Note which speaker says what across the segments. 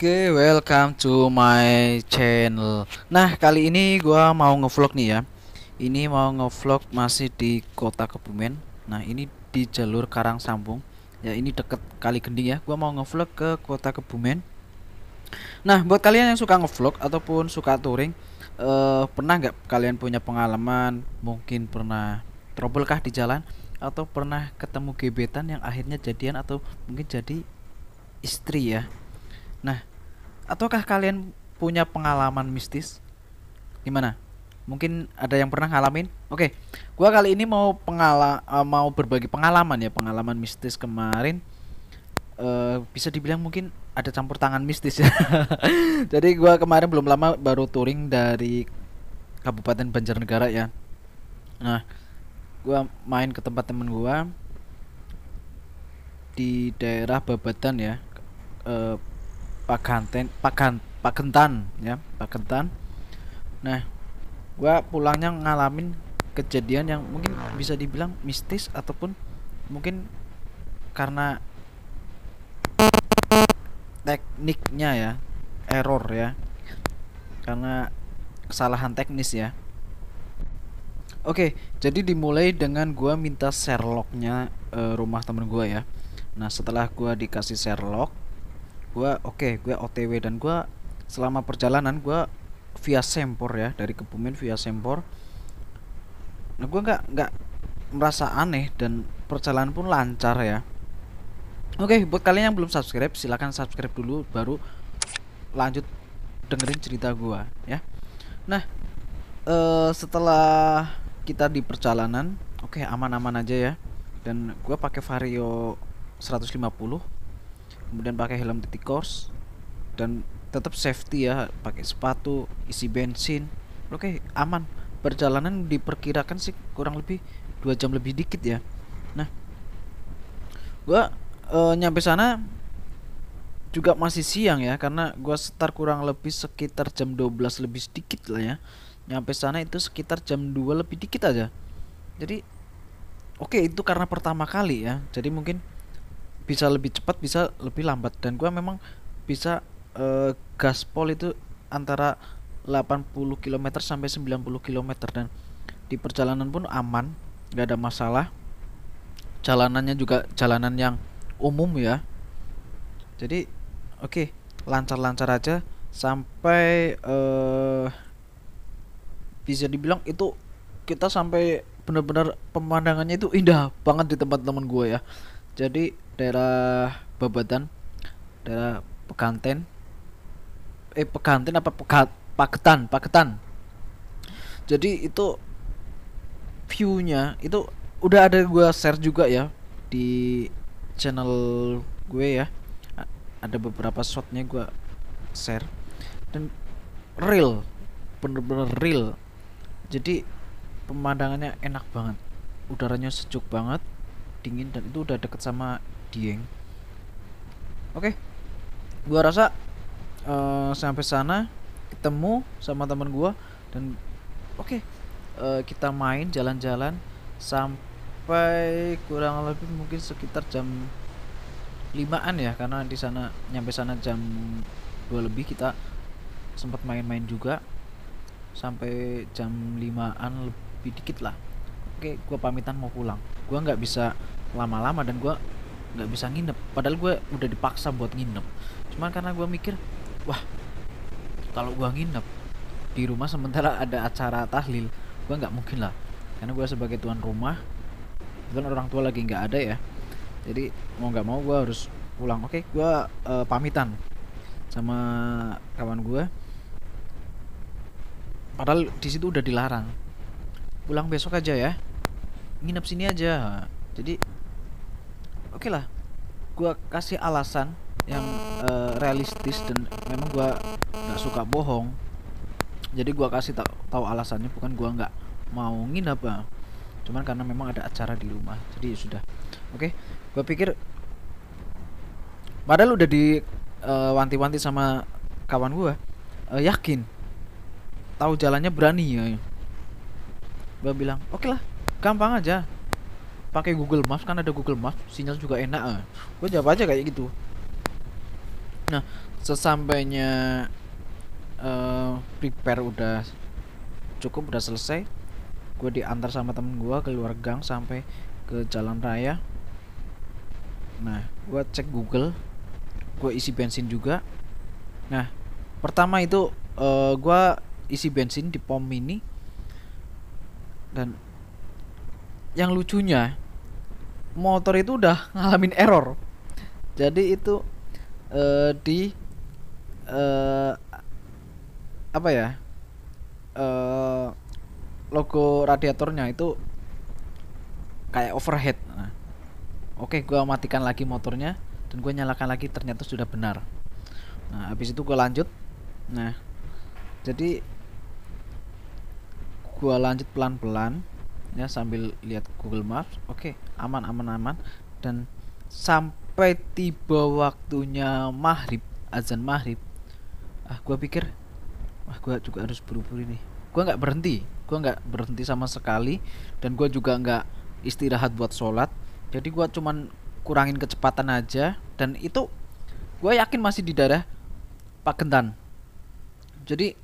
Speaker 1: Oke, welcome to my channel. Nah, kali ini gua mau ngevlog nih ya. Ini mau ngevlog masih di Kota Kebumen. Nah, ini di jalur Karang Sambung. Ya, ini deket Kali Gending ya. Gua mau ngevlog ke Kota Kebumen. Nah, buat kalian yang suka ngevlog ataupun suka touring, eh, pernah nggak kalian punya pengalaman? Mungkin pernah trouble kah di jalan atau pernah ketemu gebetan yang akhirnya jadian atau mungkin jadi istri ya. Nah, ataukah kalian punya pengalaman mistis? Gimana? Mungkin ada yang pernah ngalamin? Oke, gua kali ini mau pengala eh, mau berbagi pengalaman ya, pengalaman mistis kemarin. eh bisa dibilang mungkin ada campur tangan mistis ya. Jadi gua kemarin belum lama baru touring dari Kabupaten Banjarnegara ya. Nah, gua main ke tempat temen gua di daerah Babatan ya. Eh Paganten, Pagan, Pagentan ya, Pagentan. Nah, gua pulangnya ngalamin kejadian yang mungkin bisa dibilang mistis ataupun mungkin karena tekniknya ya, error ya. Karena kesalahan teknis ya. Oke, jadi dimulai dengan gua minta Sherlocknya eh, rumah temen gua ya. Nah, setelah gua dikasih Sherlock, gua oke gua OTW dan gua selama perjalanan gua via Sempor ya dari Kebumen via Sempor. Nah gua nggak nggak merasa aneh dan perjalanan pun lancar ya. Oke buat kalian yang belum subscribe silahkan subscribe dulu baru lanjut dengerin cerita gua ya. Nah eh setelah kita di perjalanan oke aman-aman aja ya. Dan gua pakai Vario 150 kemudian pakai helm titik course dan tetap safety ya pakai sepatu isi bensin. Oke aman. Perjalanan diperkirakan sih kurang lebih dua jam lebih dikit ya. Nah gua eh, nyampe sana juga masih siang ya karena gua start kurang lebih sekitar jam 12 lebih sedikit lah ya. Nyampe sana itu sekitar jam 2 lebih dikit aja. Jadi oke itu karena pertama kali ya. Jadi mungkin bisa lebih cepat bisa lebih lambat. Dan gua memang bisa eh, gaspol itu antara 80 km sampai 90 km dan di perjalanan pun aman nggak ada masalah. Jalanannya juga jalanan yang umum ya. Jadi oke lancar-lancar aja sampai eh bisa dibilang itu kita sampai benar-benar pemandangannya itu indah banget di tempat teman gue ya. Jadi daerah Babatan daerah Pekanten eh Pekanten apa Pekat Paketan Paketan jadi itu viewnya itu udah ada gua share juga ya di channel gue ya. Ada beberapa shotnya gua share. Dan real bener-bener real. Jadi pemandangannya enak banget. Udaranya sejuk banget dingin dan itu udah deket sama Dieng. Oke. Gua rasa eh, sampai sana ketemu sama teman gua dan oke eh, kita main jalan-jalan sampai kurang lebih mungkin sekitar jam limaan ya karena di sana nyampe sana jam 2 lebih kita sempat main-main juga sampai jam 5an lebih dikit lah. Oke gua pamitan mau pulang. Gua nggak bisa lama-lama dan gua nggak bisa nginep. Padahal gue udah dipaksa buat nginep. Cuman karena gua mikir wah kalau gua nginep di rumah sementara ada acara tahlil gua nggak mungkin lah. Karena gua sebagai tuan rumah kan orang tua lagi nggak ada ya. Jadi mau nggak mau gua harus pulang. Oke gua eh, pamitan sama kawan gua. Padahal di situ udah dilarang. Pulang besok aja ya. Nginep sini aja. Jadi oke lah gua kasih alasan yang eh, realistis dan memang gua nggak suka bohong. Jadi gua kasih tau tahu alasannya bukan gua nggak mau nginep ah. cuman karena memang ada acara di rumah jadi ya sudah. Oke gua pikir padahal udah di eh, wanti-wanti sama kawan gua eh, yakin tahu jalannya berani ya. Gua bilang oke lah gampang aja pakai Google Maps kan ada Google Maps sinyal juga enak ah. gue jawab aja kayak gitu. Nah sesampainya uh, prepare udah cukup udah selesai gue diantar sama temen gue keluar gang sampai ke jalan raya. Nah gue cek Google gue isi bensin juga. Nah pertama itu uh, gue isi bensin di pom mini. Dan yang lucunya motor itu udah ngalamin error. Jadi itu uh, di uh, apa ya uh, logo radiatornya itu kayak overhead. Nah, oke gue matikan lagi motornya dan gue nyalakan lagi ternyata sudah benar. Nah habis itu gue lanjut. Nah jadi gue lanjut pelan-pelan ya sambil lihat Google Maps oke aman aman aman. Dan sampai tiba waktunya maghrib azan maghrib ah gue pikir wah gue juga harus buru-buru nih gue nggak berhenti gue nggak berhenti sama sekali dan gue juga nggak istirahat buat sholat. Jadi gue cuman kurangin kecepatan aja dan itu gue yakin masih di daerah Pak Gentan jadi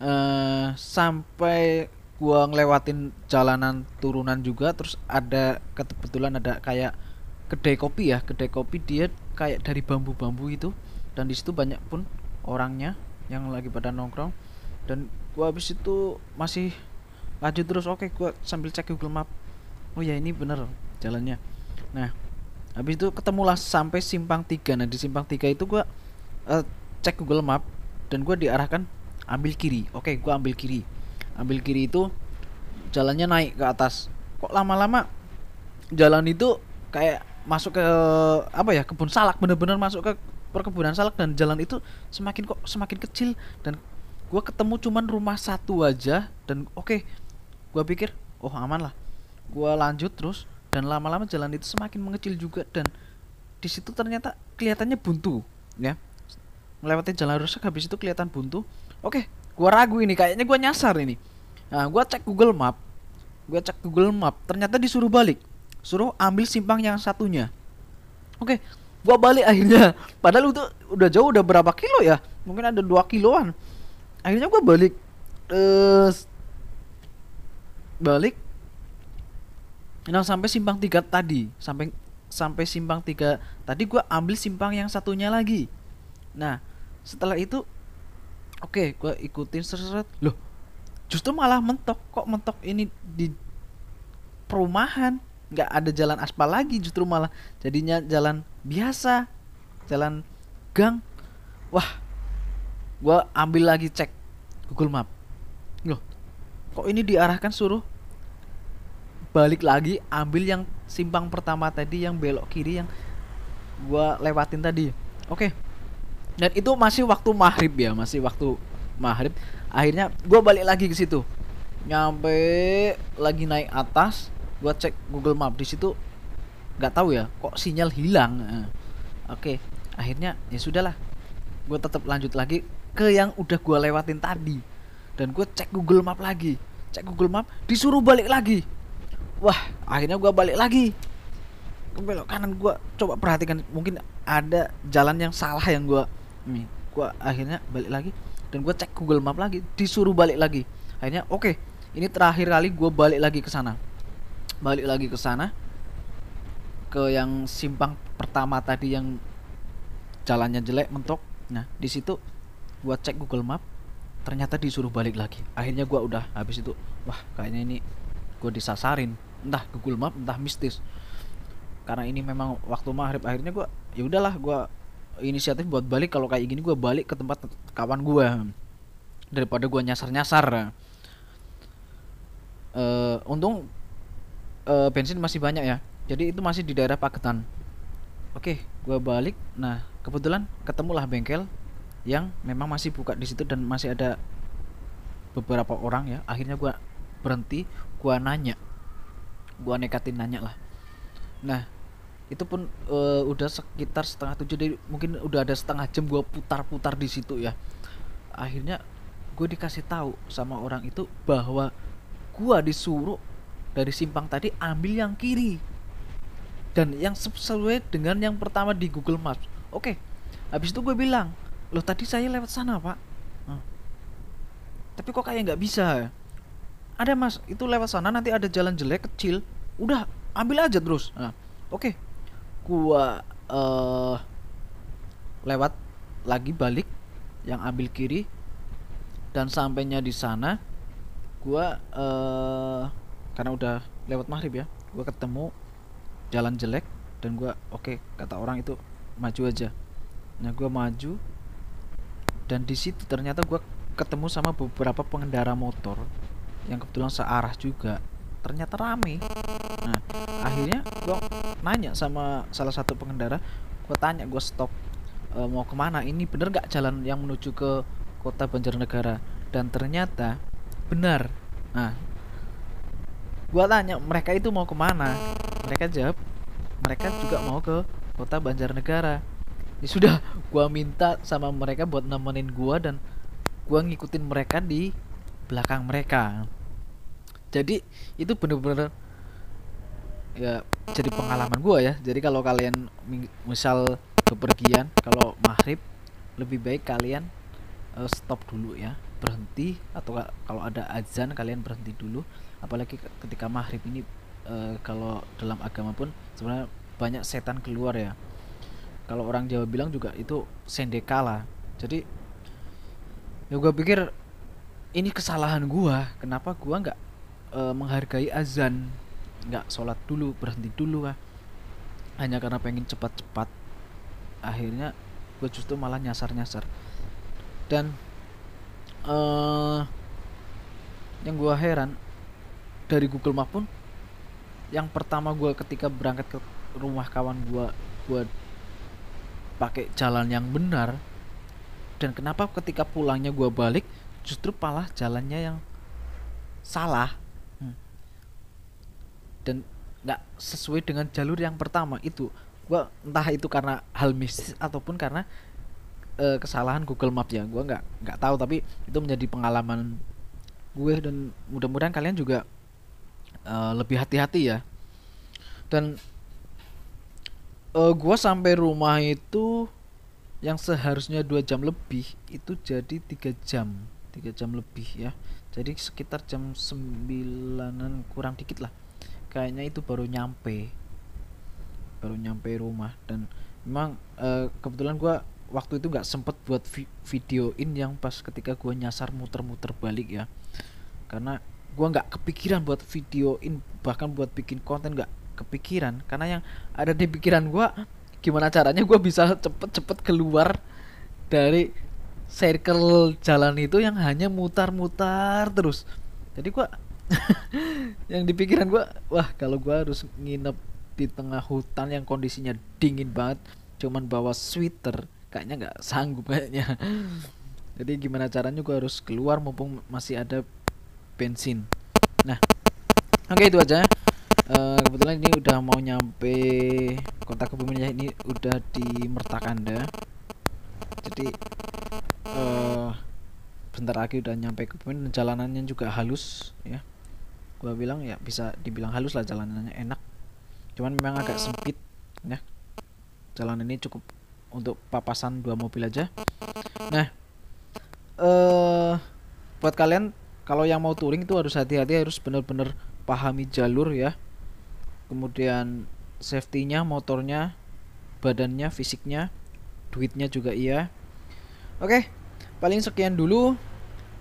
Speaker 1: uh, sampai gue ngelewatin jalanan turunan juga terus ada kebetulan ada kayak kedai kopi ya kedai kopi dia kayak dari bambu-bambu itu dan di situ banyak pun orangnya yang lagi pada nongkrong. Dan gua habis itu masih lanjut terus oke gua sambil cek Google Map. Oh ya ini bener jalannya. Nah habis itu ketemulah sampai simpang tiga. Nah di simpang tiga itu gua uh, cek Google Map dan gua diarahkan ambil kiri. Oke gua ambil kiri ambil kiri itu jalannya naik ke atas. Kok lama-lama jalan itu kayak masuk ke apa ya kebun salak bener-bener masuk ke perkebunan salak dan jalan itu semakin kok semakin kecil. Dan gue ketemu cuman rumah satu aja dan oke okay, gue pikir oh aman lah. Gue lanjut terus dan lama-lama jalan itu semakin mengecil juga dan di situ ternyata kelihatannya buntu ya. Melewati jalan rusak habis itu kelihatan buntu. Oke okay, gue ragu ini kayaknya gue nyasar ini nah gue cek Google Map. Gue cek Google Map ternyata disuruh balik. Suruh ambil simpang yang satunya. Oke gue balik akhirnya. Padahal itu udah jauh udah berapa kilo ya? Mungkin ada dua kiloan. Akhirnya gue balik. Uh, balik. Nah sampai simpang tiga tadi. Sampai sampai simpang tiga tadi gue ambil simpang yang satunya lagi. Nah setelah itu oke okay, gue ikutin seret loh justru malah mentok kok mentok ini di perumahan? Nggak ada jalan aspal lagi justru malah jadinya jalan biasa jalan gang. Wah gua ambil lagi cek Google Map. Loh kok ini diarahkan suruh balik lagi ambil yang simpang pertama tadi yang belok kiri yang gua lewatin tadi. Oke. Dan itu masih waktu maghrib ya masih waktu maghrib akhirnya gua balik lagi ke situ. Nyampe lagi naik atas gua cek Google Map. Di situ nggak tahu ya kok sinyal hilang. Oke akhirnya ya sudahlah. Gue tetap lanjut lagi ke yang udah gue lewatin tadi. Dan gue cek Google Map lagi. Cek Google Map disuruh balik lagi. Wah akhirnya gue balik lagi. Ke belok kanan gue coba perhatikan mungkin ada jalan yang salah yang gue nih. Gue akhirnya balik lagi dan gue cek Google Map lagi disuruh balik lagi. Akhirnya oke okay, ini terakhir kali gue balik lagi ke sana. Balik lagi ke sana ke yang simpang pertama tadi yang jalannya jelek mentok. Nah di situ gua cek Google Map ternyata disuruh balik lagi. Akhirnya gua udah habis itu wah kayaknya ini gua disasarin. Entah Google Map entah mistis. Karena ini memang waktu maghrib akhirnya gua ya udahlah gua inisiatif buat balik. Kalau kayak gini gua balik ke tempat kawan gua. Daripada gua nyasar-nyasar. Uh, untung uh, bensin masih banyak ya. Jadi itu masih di daerah Paketan oke gua balik. Nah kebetulan ketemulah bengkel yang memang masih buka di situ dan masih ada beberapa orang ya. Akhirnya gue berhenti gue nanya. Gue nekatin nanya lah. Nah itu pun uh, udah sekitar setengah tujuh jadi mungkin udah ada setengah jam gue putar-putar di situ ya. Akhirnya gue dikasih tahu sama orang itu bahwa gue disuruh dari simpang tadi ambil yang kiri dan yang sesuai dengan yang pertama di Google Maps. Oke habis itu gue bilang loh tadi saya lewat sana pak. Hah. tapi kok kayak nggak bisa ada mas. Itu lewat sana nanti ada jalan jelek kecil. Udah ambil aja terus. Nah, oke gua uh, lewat lagi balik yang ambil kiri dan sampainya di sana gua uh, karena udah lewat maghrib ya gua ketemu jalan jelek dan gua oke okay, kata orang itu maju aja. Nah gua maju dan di situ ternyata gue ketemu sama beberapa pengendara motor yang kebetulan searah juga ternyata rame. Nah akhirnya gue nanya sama salah satu pengendara gue tanya gue stop e, mau ke mana? Ini bener gak jalan yang menuju ke kota Banjarnegara? Dan ternyata benar. Nah gue tanya mereka itu mau ke mana? Mereka jawab mereka juga mau ke kota Banjarnegara. Ya sudah gua minta sama mereka buat nemenin gua dan gua ngikutin mereka di belakang mereka jadi itu bener-bener ya jadi pengalaman gua ya. Jadi kalau kalian misal bepergian kalau maghrib lebih baik kalian uh, stop dulu ya. Berhenti atau kalau ada azan kalian berhenti dulu. Apalagi ketika maghrib ini uh, kalau dalam agama pun sebenarnya banyak setan keluar ya. Kalau orang Jawa bilang juga itu sendekala jadi ya gue pikir ini kesalahan gue kenapa gue nggak e, menghargai azan. Nggak sholat dulu berhenti dulu kah? Hanya karena pengen cepat-cepat. Akhirnya gue justru malah nyasar-nyasar. Dan uh, yang gue heran dari Google Map pun yang pertama gue ketika berangkat ke rumah kawan gue gue pakai jalan yang benar dan kenapa ketika pulangnya gue balik justru malah jalannya yang salah. Dan nggak sesuai dengan jalur yang pertama itu. Gue entah itu karena hal mistis ataupun karena e, kesalahan Google Maps ya. Gue nggak nggak tahu tapi itu menjadi pengalaman gue dan mudah-mudahan kalian juga e, lebih hati-hati ya. Dan uh, gua sampai rumah itu yang seharusnya dua jam lebih itu jadi tiga jam tiga jam lebih ya. Jadi sekitar jam sembilanan kurang dikit lah kayaknya itu baru nyampe. Baru nyampe rumah. Dan memang uh, kebetulan gua waktu itu nggak sempet buat vi videoin yang pas ketika gua nyasar muter-muter balik ya. Karena gua nggak kepikiran buat videoin bahkan buat bikin konten nggak kepikiran. Karena yang ada di pikiran gue gimana caranya gue bisa cepet-cepet keluar dari circle jalan itu yang hanya mutar-mutar terus. Jadi gue yang di pikiran gue wah kalau gue harus nginep di tengah hutan yang kondisinya dingin banget cuman bawa sweater kayaknya nggak sanggup kayaknya. Jadi gimana caranya gue harus keluar mumpung masih ada bensin. Nah oke itu aja. Uh, kebetulan ini udah mau nyampe kota Kebumen ya ini udah di Mertakanda jadi uh, bentar lagi udah nyampe Kebumen jalanannya juga halus ya gua bilang ya bisa dibilang halus lah jalanannya enak. Cuman memang agak sempit ya. Jalan ini cukup untuk papasan dua mobil aja. Nah eh uh, buat kalian kalau yang mau touring itu harus hati-hati harus bener-bener pahami jalur ya. Kemudian safety-nya motornya badannya fisiknya duitnya juga iya. Oke paling sekian dulu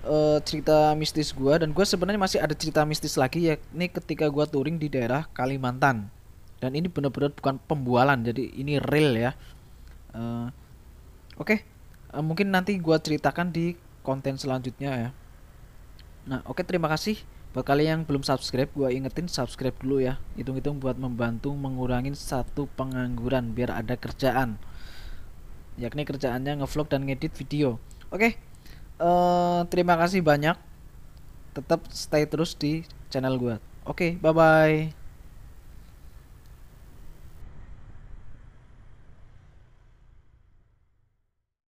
Speaker 1: uh, cerita mistis gua dan gua sebenarnya masih ada cerita mistis lagi yakni ketika gua touring di daerah Kalimantan dan ini benar-benar bukan pembualan jadi ini real ya uh, oke okay. uh, eh, mungkin nanti gua ceritakan di konten selanjutnya ya nah oke okay, terima kasih Buat kalian yang belum subscribe, gue ingetin subscribe dulu ya. Hitung-hitung buat membantu mengurangi satu pengangguran biar ada kerjaan. Yakni kerjaannya ngevlog dan ngedit video. Oke, uh, terima kasih banyak. Tetap stay terus di channel gue. Oke, bye bye.